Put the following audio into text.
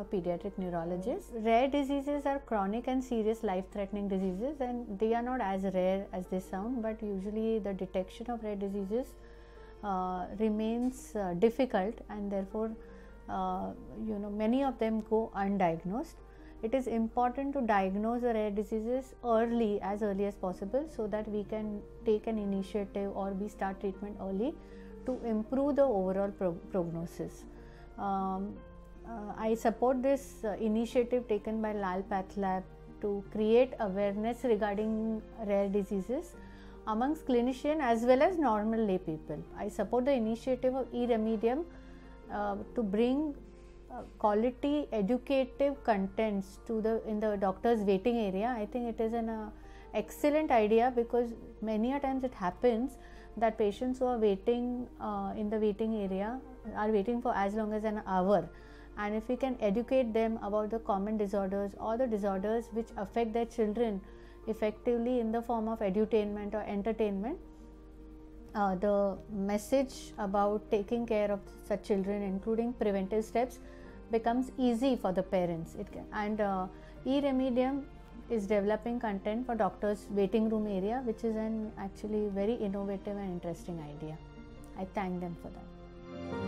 a pediatric neurologist. Rare diseases are chronic and serious life threatening diseases, and they are not as rare as they sound, but usually the detection of rare diseases uh, remains uh, difficult, and therefore, uh, you know, many of them go undiagnosed. It is important to diagnose the rare diseases early, as early as possible, so that we can take an initiative or we start treatment early to improve the overall pro- prognosis. Um, uh, I support this uh, initiative taken by Lal Path Lab to create awareness regarding rare diseases amongst clinicians as well as normal lay people. I support the initiative of eRemedium uh, to bring uh, quality educative contents to the in the doctor's waiting area. I think it is an uh, excellent idea because many a times it happens that patients who are waiting uh, in the waiting area are waiting for as long as an hour and if we can educate them about the common disorders or the disorders which affect their children effectively in the form of edutainment or entertainment uh, the message about taking care of such children including preventive steps becomes easy for the parents. It can, and uh, e-remedium is developing content for doctors waiting room area which is an actually very innovative and interesting idea. I thank them for that